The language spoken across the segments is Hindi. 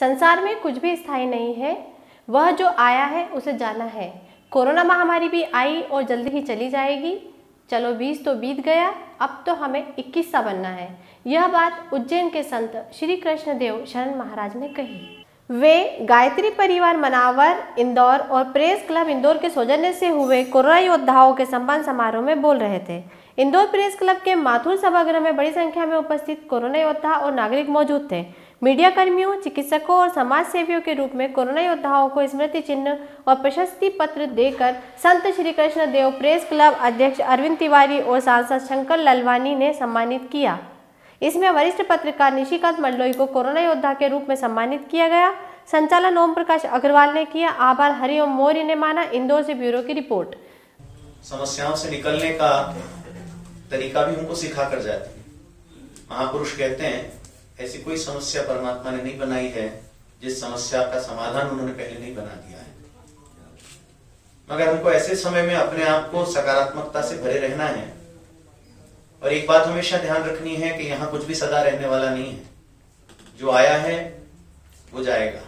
संसार में कुछ भी स्थायी नहीं है, वह जो आया है उसे जाना है। कोरोना महामारी भी आई और जल्दी ही चली जाएगी। चलो बीस तो बीत गया, अब तो हमें इक्कीस सा बनना है। यह बात उज्जैन के संत श्री कृष्ण देव शरण महाराज ने कही। वे गायत्री परिवार मनावर, इंदौर और प्रेस क्लब इंदौर के सौजन्य से हुए कोरोना योद्धाओं के सम्मान समारोह में बोल रहे थे। इंदौर प्रेस क्लब के माथुर सभागृह में बड़ी संख्या में उपस्थित कोरोना योद्धा और नागरिक मौजूद थे। मीडिया कर्मियों चिकित्सकों और समाज सेवियों के रूप में कोरोना योद्धाओं को स्मृति चिन्ह और प्रशस्ति पत्र देकर संत श्री कृष्ण देव प्रेस क्लब अध्यक्ष अरविंद तिवारी और सांसद शंकर ललवानी ने सम्मानित किया। इसमें वरिष्ठ पत्रकार निशिकांत मंडलोई को कोरोना योद्धा के रूप में सम्मानित किया गया। संचालन ओम प्रकाश अग्रवाल ने किया। आभार हरिओम मौर्य ने माना। इंदौर से ब्यूरो की रिपोर्ट। समस्याओं से निकलने का तरीका भी हमको सिखा कर जाती महापुरुष कहते हैं ऐसी कोई समस्या परमात्मा ने नहीं बनाई है, जिस समस्या का समाधान उन्होंने पहले नहीं बना दिया है। मगर हमको ऐसे समय में अपने आप को सकारात्मकता से भरे रहना है। और एक बात हमेशा ध्यान रखनी है कि यहाँ कुछ भी सदा रहने वाला नहीं है। जो आया है, वो जाएगा।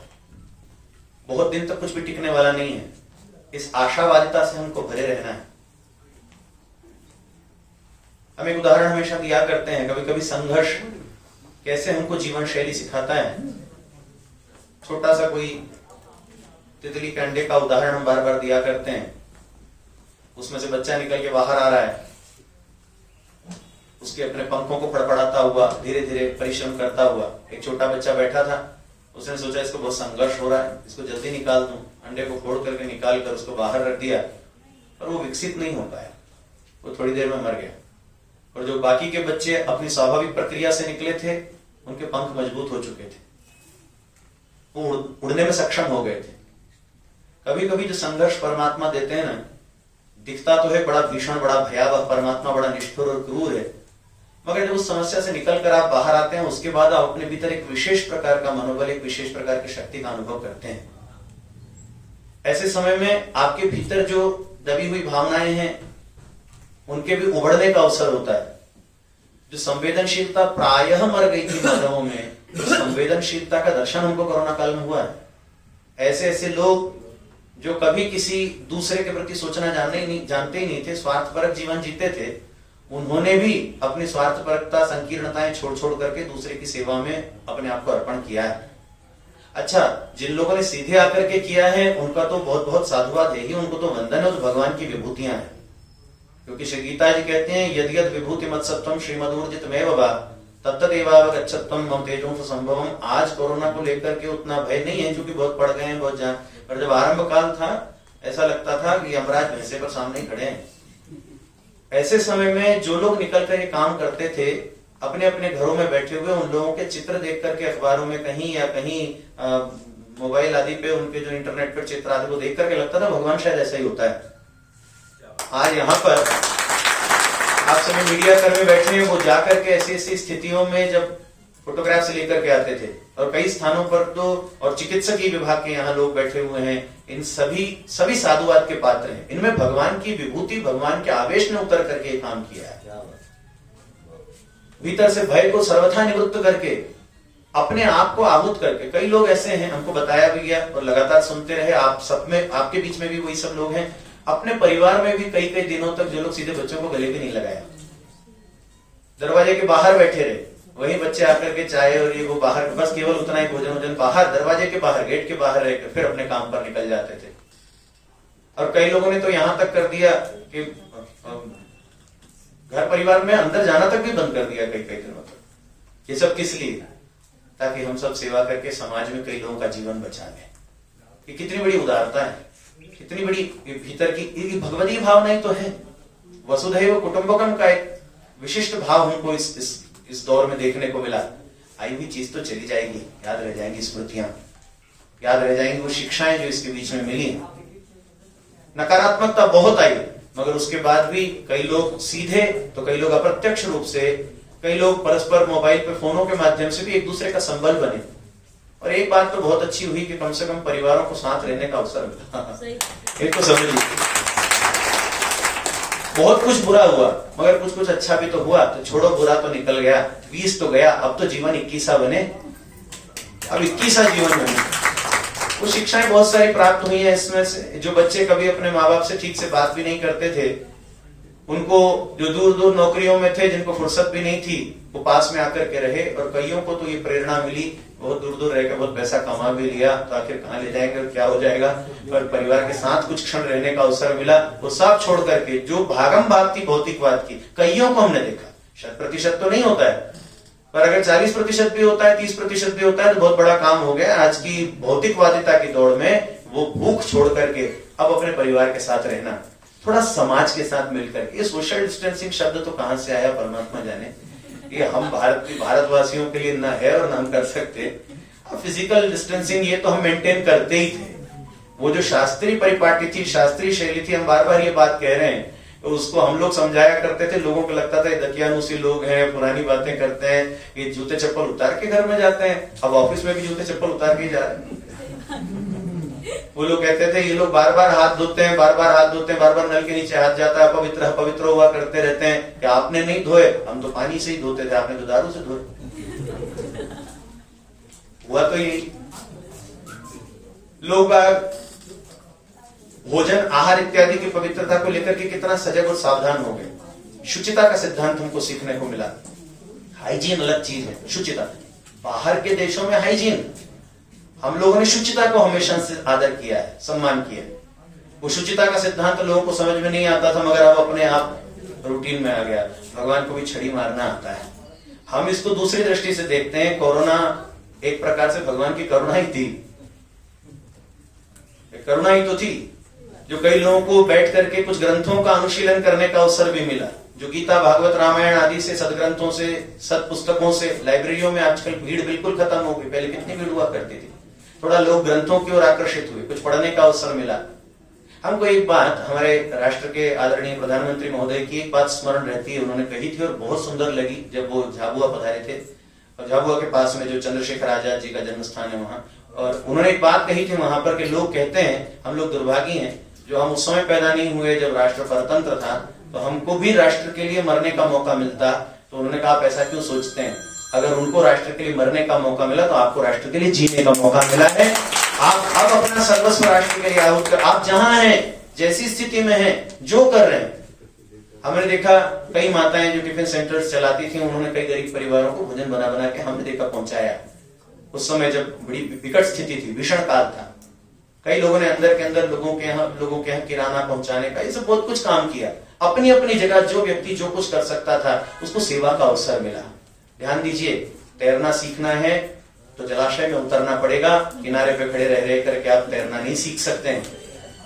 बहुत दिन तक कुछ भी टिकने वाला नहीं है। इस आशावादिता से हमको भरे रहना है। हम एक उदाहरण हमेशा दिया करते हैं। कभी कभी संघर्ष कैसे हमको जीवन शैली सिखाता है? छोटा सा कोई तितली के अंडे का उदाहरण हम बार बार दिया करते हैं। उसमें से बच्चा निकल के बाहर आ रहा है। उसके अपने पंखों को फड़फड़ाता हुआ धीरे धीरे परिश्रम करता हुआ। एक छोटा बच्चा बैठा था। उसने सोचा, इसको बहुत संघर्ष हो रहा है। इसको जल्दी निकाल दू। अंडे को फोड़ करके निकाल कर उसको बाहर रख दिया। पर वो विकसित नहीं हो पाया। वो थोड़ी देर में मर गया। और जो बाकी के बच्चे अपनी स्वाभाविक प्रक्रिया से निकले थे उनके पंख मज़बूत हो चुके थे। वो उड़ने में सक्षम हो गए थे। कभी कभी जो संघर्ष परमात्मा देते हैं ना, दिखता तो है बड़ा भीषण, बड़ा भयावह, परमात्मा बड़ा निष्ठुर और क्रूर है। मगर जब उस समस्या से निकल कर आप बाहर आते हैं, उसके बाद आप अपने भीतर एक विशेष प्रकार का मनोबल, एक विशेष प्रकार की शक्ति का अनुभव करते हैं। ऐसे समय में आपके भीतर जो दबी हुई भावनाएँ हैं, उनके भी उभरने का अवसर होता है। जो संवेदनशीलता प्रायः मर गई थी मानवों में तो संवेदनशीलता का दर्शन हमको कोरोना काल में हुआ है। ऐसे ऐसे लोग जो कभी किसी दूसरे के प्रति सोचना जानने ही नहीं, जानते ही नहीं थे, स्वार्थपरक जीवन जीते थे, उन्होंने भी अपनी स्वार्थपरकता, संकीर्णताएँ छोड़ छोड़ करके दूसरे की सेवा में अपने आप को अर्पण किया है। अच्छा जिन लोगों ने सीधे आकर के किया है, उनका तो बहुत बहुत साधुवाद है ही, उनको तो वंदन है तो भगवान की विभूतियाँ हैं। क्योंकि श्री गीता जी कहते हैं, यदि यद विभूति मत्सत्व श्रीमदूर्जित में बाबा तत्तदेवावगच्छत्व मम तेजो संभवम आज कोरोना को लेकर के उतना भय नहीं है, क्योंकि बहुत पड़ गए हैं, बहुत जान। पर जब आरंभ काल था, ऐसा लगता था कि यमराज भैंसे पर सामने खड़े हैं। ऐसे समय में जो लोग निकल कर काम करते थे अपने अपने घरों में बैठे हुए, उन लोगों के चित्र देख करके अखबारों में कहीं या कहीं मोबाइल आदि पे उनके जो इंटरनेट पर चित्र आदि को देख करके लगता था, भगवान शायद ऐसा ही होता है। आज यहाँ पर आप सभी मीडिया कर्मी बैठे हैं वो जाकर के ऐसी ऐसी स्थितियों में जब फोटोग्राफ से लेकर के आते थे और कई स्थानों पर तो और चिकित्सकीय विभाग के यहाँ लोग बैठे हुए हैं इन सभी सभी साधुवाद के पात्र हैं। इनमें भगवान की विभूति भगवान के आवेश ने उतर करके काम किया है। भीतर से भय को सर्वथा निवृत्त करके अपने आप को आहूत करके कई लोग ऐसे हैं हमको बताया भी गया और लगातार सुनते रहे आप सब में आपके बीच में भी वही सब लोग हैं अपने परिवार में भी कई कई दिनों तक जो लोग सीधे बच्चों को गले भी नहीं लगाया दरवाजे के बाहर बैठे रहे। वही बच्चे आकर के चाय और ये वो बाहर, बस केवल उतना ही भोजन वोजन बाहर, दरवाजे के बाहर, गेट के बाहर रहकर फिर अपने काम पर निकल जाते थे। और कई लोगों ने तो यहाँ तक कर दिया कि घर परिवार में अंदर जाना तक भी बंद कर दिया कई कई दिनों तक। ये सब किस लिए? ताकि हम सब सेवा करके समाज में कई लोगों का जीवन बचा लें। ये कितनी बड़ी उदारता है। कितनी बड़ी भीतर की भगवती भावना ही तो है। वसुधैव कुटुंबकम का एक विशिष्ट भाव हमको इस इस इस दौर में देखने को मिला। आई हुई चीज़ तो चली जाएगी, याद रह जाएँगी स्मृतियाँ। याद रह जाएँगी वो शिक्षाएँ जो इसके बीच में मिली। नकारात्मकता बहुत आई, मगर उसके बाद भी कई लोग सीधे तो कई लोग अप्रत्यक्ष रूप से, कई लोग परस्पर मोबाइल पे फोनों के माध्यम से भी एक दूसरे का संबल बने। और एक बात तो बहुत अच्छी हुई कि कम से कम परिवारों को साथ रहने का अवसर मिला। एक तो समझ बहुत कुछ बुरा हुआ मगर कुछ कुछ अच्छा भी तो हुआ। तो छोड़ो बुरा तो निकल गया बीस तो गया अब तो जीवन इक्कीसा बने। अब इक्कीसा जीवन बने। वो शिक्षाएँ बहुत सारी प्राप्त हुई है इसमें से। जो बच्चे कभी अपने माँ बाप से ठीक से बात भी नहीं करते थे उनको जो दूर दूर नौकरियों में थे, जिनको फुर्सत भी नहीं थी, वो पास में आकर के रहे और कईयों को तो ये प्रेरणा मिली। बहुत दूर दूर रहकर बहुत पैसा कमा भी लिया तो आखिर कहाँ ले जाएँगे क्या हो जाएगा? पर परिवार के साथ कुछ क्षण रहने का अवसर मिला। वो सब छोड़ करके, जो भागम भाग थी भौतिकवाद की, कईयों को हमने देखा। शत प्रतिशत तो नहीं होता है, पर अगर 40 प्रतिशत भी होता है 30 प्रतिशत भी होता है तो बहुत बड़ा काम हो गया। आज की भौतिकवादिता की दौड़ में वो भूख छोड़ करके अब अपने परिवार के साथ रहना। थोड़ा समाज के साथ मिलकर। ये सोशल डिस्टेंसिंग शब्द तो कहाँ से आया परमात्मा जाने? ये हम भारत भारतवासियों के लिए ना है और ना हम कर सकते। फ़िज़िकल डिस्टेंसिंग ये तो हम मेंटेन करते ही थे। वो जो शास्त्रीय परिपाटी थी शास्त्रीय शैली थी, हम बार बार ये बात कह रहे हैं। तो उसको हम लोग समझाया करते थे, लोगों को लगता था, ये दकियानुसी लोग हैं, पुरानी बातें करते हैं, ये जूते चप्पल उतार के घर में जाते हैं। अब ऑफ़िस में भी जूते चप्पल उतार के जा रहे हैं। वो लोग कहते थे, ये लोग बार बार हाथ धोते हैं बार बार हाथ धोते हैं बार बार नल के नीचे हाथ जाता है, पवित्र पवित्र हुआ करते रहते हैं। कि आपने नहीं धोए? हम तो पानी से ही धोते थे, आपने तो दारू से धोए। हुआ तो यही। लोग भोजन, आहार इत्यादि की पवित्रता को लेकर के कितना सजग और सावधान हो गए। शुचिता का सिद्धांत हमको सीखने को मिला। हाइजीन अलग चीज़ है, शुचिता। बाहर के देशों में हाइजीन। हम लोगों ने शुचिता को हमेशा से आदर किया है, सम्मान किया है। वो शुचिता का सिद्धांत तो लोगों को समझ में नहीं आता था, मगर अब अपने आप रूटीन में आ गया। भगवान को भी छड़ी मारना आता है। हम इसको दूसरी दृष्टि से देखते हैं, कोरोना एक प्रकार से भगवान की करुणा ही थी। करुणा ही तो थी, जो कई लोगों को बैठ करके कुछ ग्रंथों का अनुशीलन करने का अवसर भी मिला, जो गीता, भागवत, रामायण आदि से, सदग्रंथों से सद पुस्तकों से, लाइब्रेरियों में आजकल भीड़ बिल्कुल खत्म हो गई। पहले कितनी भीड़ हुआ करती थी? थोड़ा लोग ग्रंथों की ओर आकर्षित हुए, कुछ पढ़ने का अवसर मिला। हमको एक बात, हमारे राष्ट्र के आदरणीय प्रधानमंत्री महोदय की एक बात स्मरण रहती है। उन्होंने कही थी और बहुत सुंदर लगी जब वो झाबुआ पधारे थे। और झाबुआ के पास में जो चंद्रशेखर आज़ाद जी का जन्म स्थान है वहाँ। और उन्होंने एक बात कही थी वहाँ पर कि लोग कहते हैं, हम लोग दुर्भागी हैं। जो हम उस समय पैदा नहीं हुए जब राष्ट्र परतंत्र था तो हमको भी राष्ट्र के लिए मरने का मौका मिलता। तो उन्होंने कहा, आप ऐसा क्यों सोचते हैं? अगर उनको राष्ट्र के लिए मरने का मौका मिला तो आपको राष्ट्र के लिए जीने का मौका मिला है। आप अब अपना सर्वस्व राष्ट्र के लिए आहूत कर, आप जहाँ हैं, जैसी स्थिति में हैं, जो कर रहे हैं। हमने देखा, कई माताएँ जो टिफ़िन सेंटर्स चलाती थी, उन्होंने कई गरीब परिवारों को भोजन बना बना के हमने देखा पहुँचाया। उस समय जब बड़ी विकट स्थिति थी, भीषण काल था। कई लोगों ने अंदर के अंदर लोगों के यहाँ, लोगों के यहाँ किराना पहुँचाने का, ये सब बहुत कुछ काम किया। अपनी अपनी जगह जो व्यक्ति जो कुछ कर सकता था, उसको सेवा का अवसर मिला। ध्यान दीजिए, तैरना सीखना है तो जलाशय में उतरना पड़ेगा, किनारे पे खड़े रह रहे करके आप तैरना नहीं सीख सकते हैं।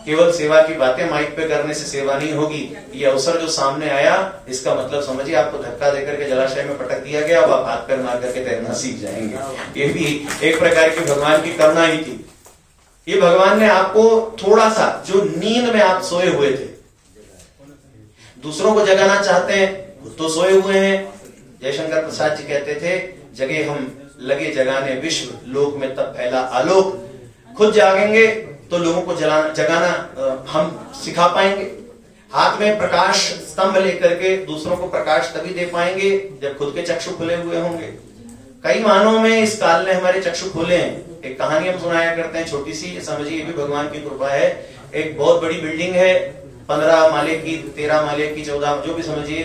केवल सेवा की बातें माइक पे करने से सेवा नहीं होगी। ये अवसर जो सामने आया, इसका मतलब समझिए, आपको धक्का देकर के जलाशय में पटक दिया गया, अब आप हाथ पैर मार करके तैरना सीख जाएँगे। ये भी एक प्रकार की भगवान की करना ही थी। ये भगवान ने आपको थोड़ा सा जो नींद में आप सोए हुए थे, दूसरों को जगाना चाहते हैं तो सोए हुए हैं जयशंकर प्रसाद जी कहते थे जगे हम लगे जगाने, विश्व लोक में तब फैला आलोक। खुद जागेंगे तो लोगों को जलाना जगाना हम सिखा पाएँगे। हाथ में प्रकाश स्तंभ लेकर के दूसरों को प्रकाश तभी दे पाएँगे जब खुद के चक्षु खुले हुए होंगे। कई मानों में इस काल ने हमारे चक्षु खोले हैं। एक कहानी हम सुनाया करते हैं छोटी सी समझिए भी भगवान की कृपा है। एक बहुत बड़ी बिल्डिंग है, पंद्रह माले की, तेरह माले की, चौदह, जो भी समझिए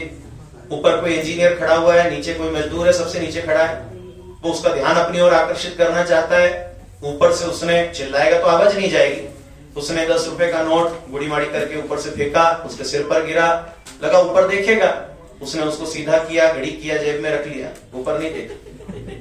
ऊपर कोई इंजीनियर खड़ा हुआ है, नीचे कोई मजदूर है, सबसे नीचे खड़ा है। वो उसका ध्यान अपनी ओर आकर्षित करना चाहता है। ऊपर से उसने चिल्लाएगा तो आवाज़ नहीं जाएगी। उसने दस रुपए का नोट गुड़ी माड़ी करके ऊपर से फेंका, उसके सिर पर गिरा। लगा ऊपर देखेगा। उसने उसको सीधा किया, घड़ी किया, जेब में रख लिया। ऊपर नहीं देखा।